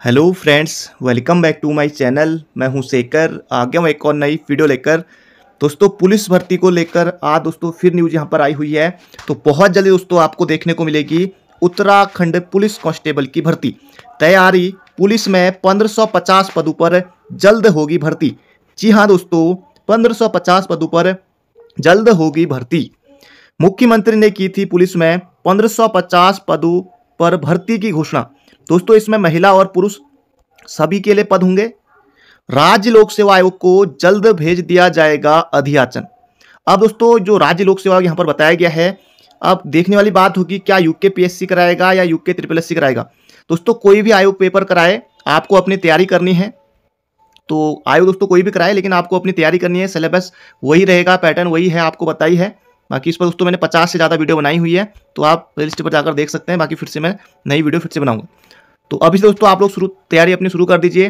Hello friends welcome back to my channel मैं हूँ शेखर आ गया हूँ एक और नई वीडियो लेकर। दोस्तों, पुलिस भर्ती को लेकर आज दोस्तों फिर न्यूज़ यहाँ पर आई हुई है। तो बहुत जल्दी दोस्तों आपको देखने को मिलेगी उत्तराखंड पुलिस कांस्टेबल की भर्ती। तैयारी, पुलिस में 1550 पदों पर जल्द होगी भर्ती। जी हाँ दोस्तों 1550 पदों पर जल्द होगी भर्ती। मुख्यमंत्री ने की थी पुलिस में 1550 पदों पर भर्ती की घोषणा। दोस्तों, इसमें महिला और पुरुष सभी के लिए पद होंगे। राज्य लोक सेवा आयोग को जल्द भेज दिया जाएगा अधियाचन अब दोस्तों, जो राज्य लोक सेवा यहाँ पर बताया गया है, अब देखने वाली बात होगी, क्या यूके पीएससी कराएगा या यूके ट्रिपल एस कराएगा। दोस्तों, कोई भी आयोग पेपर कराए, आपको अपनी तैयारी करनी है। तो आयोग दोस्तों, कोई भी कराए, लेकिन आपको अपनी तैयारी करनी है। सिलेबस वही रहेगा, पैटर्न वही है, आपको बताई है। बाकी इस पर दोस्तों, मैंने पचास से ज़्यादा वीडियो बनाई हुई है तो आप प्ले पर जाकर देख सकते हैं। बाकी फिर से मैं नई वीडियो फिर से बनाऊँगा। तो अभी से दोस्तों आप लोग शुरू, तैयारी अपनी शुरू कर दीजिए।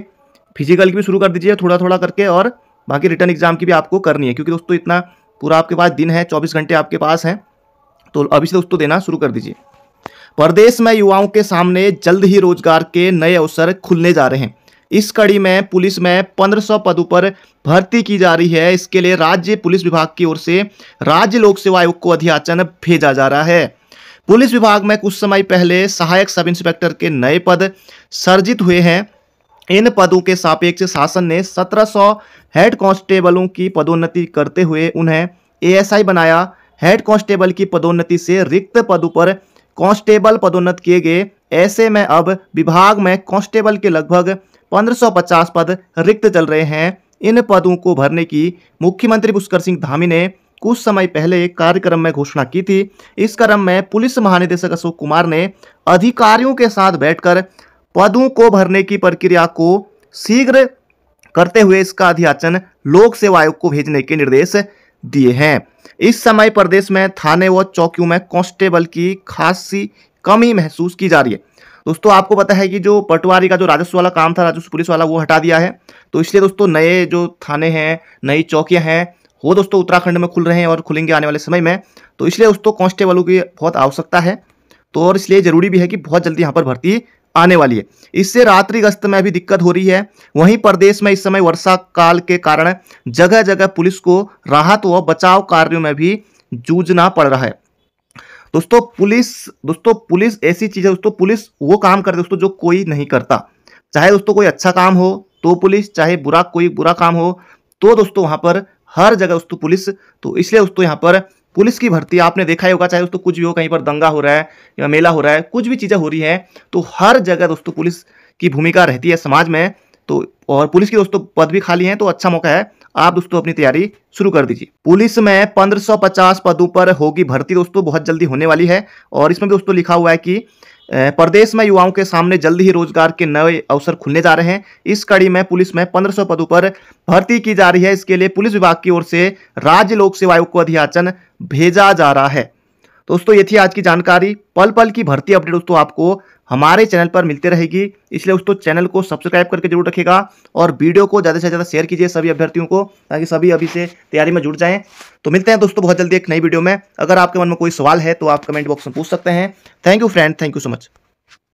फ़िज़िकल की भी शुरू कर दीजिए थोड़ा थोड़ा करके और बाकी रिटर्न एग्ज़ाम की भी आपको करनी है, क्योंकि दोस्तों इतना पूरा आपके पास दिन है, चौबीस घंटे आपके पास हैं। तो अभी से दोस्तों देना शुरू कर दीजिए। प्रदेश में युवाओं के सामने जल्द ही रोज़गार के नए अवसर खुलने जा रहे हैं। इस कड़ी में पुलिस में 1500 पदों पर भर्ती की जा रही है। इसके लिए राज्य पुलिस विभाग की ओर से राज्य लोक सेवा आयोग को अध्याचन भेजा जा रहा है। पुलिस विभाग में कुछ समय पहले सहायक सब इंस्पेक्टर के नए पद सर्जित हुए हैं। इन पदों के सापेक्ष शासन ने 1700 हेड कांस्टेबलों की पदोन्नति करते हुए उन्हें एएसआई बनाया। हेड कांस्टेबल की पदोन्नति से रिक्त पदों पर कांस्टेबल पदोन्नत किए गए। ऐसे में अब विभाग में कांस्टेबल के लगभग 1550 पद रिक्त चल रहे हैं। इन पदों को भरने की मुख्यमंत्री पुष्कर सिंह धामी ने कुछ समय पहले एक कार्यक्रम में घोषणा की थी। इस क्रम में पुलिस महानिदेशक अशोक कुमार ने अधिकारियों के साथ बैठकर पदों को भरने की प्रक्रिया को शीघ्र करते हुए इसका अध्याचन लोक सेवा आयोग को भेजने के निर्देश दिए हैं। इस समय प्रदेश में थाने व चौकियों में कांस्टेबल की खासी कमी महसूस की जा रही है। दोस्तों, आपको पता है कि जो पटवारी का जो राजस्व वाला काम था, राजस्व पुलिस वाला, वो हटा दिया है। तो इसलिए दोस्तों, नए जो थाने हैं, नई चौकियाँ हैं वो दोस्तों उत्तराखंड में खुल रहे हैं और खुलेंगे आने वाले समय में तो इसलिए दोस्तों कांस्टेबलों की बहुत आवश्यकता है तो और इसलिए ज़रूरी भी है कि बहुत जल्दी यहाँ पर भर्ती आने वाली है। इससे रात्रि गश्त में भी दिक्कत हो रही है, वहीं प्रदेश में इस समय वर्षा काल के कारण जगह जगह पुलिस को राहत व बचाव कार्यों में भी जूझना पड़ रहा है। दोस्तों पुलिस दोस्तों पुलिस ऐसी चीज़ है, दोस्तों पुलिस वो काम करते दोस्तों जो कोई नहीं करता। चाहे दोस्तों कोई अच्छा काम हो तो पुलिस, चाहे बुरा, कोई बुरा काम हो तो दोस्तों वहाँ पर हर जगह दोस्तों पुलिस। तो इसलिए उसको यहाँ पर पुलिस की भर्ती आपने देखा ही होगा, चाहे दोस्तों कुछ भी हो, कहीं पर दंगा हो रहा है या मेला हो रहा है, कुछ भी चीज़ें हो रही हैं तो हर जगह दोस्तों पुलिस की भूमिका रहती है समाज में। तो और पुलिस की दोस्तों पद भी खाली हैं तो अच्छा मौका है। आप दोस्तों अपनी तैयारी शुरू कर दीजिए। पुलिस में 1550 पदों पर होगी भर्ती दोस्तों, बहुत जल्दी होने वाली है। और इसमें दोस्तों लिखा हुआ है कि प्रदेश में युवाओं के सामने जल्द ही रोज़गार के नए अवसर खुलने जा रहे हैं। इस कड़ी में पुलिस में 1500 पदों पर भर्ती की जा रही है। इसके लिए पुलिस विभाग की ओर से राज्य लोक सेवा आयोग को अध्याचन भेजा जा रहा है। दोस्तों, ये थी आज की जानकारी। पल पल की भर्ती अपडेट दोस्तों आपको हमारे चैनल पर मिलते रहेगी। इसलिए दोस्तों, चैनल को सब्सक्राइब करके ज़रूर रखेगा और वीडियो को ज़्यादा से ज़्यादा शेयर कीजिए सभी अभ्यर्थियों को, ताकि सभी अभी से तैयारी में जुड़ जाएँ। तो मिलते हैं दोस्तों बहुत जल्दी एक नई वीडियो में। अगर आपके मन में कोई सवाल है तो आप कमेंट बॉक्स में पूछ सकते हैं। Thank you friend thank you so much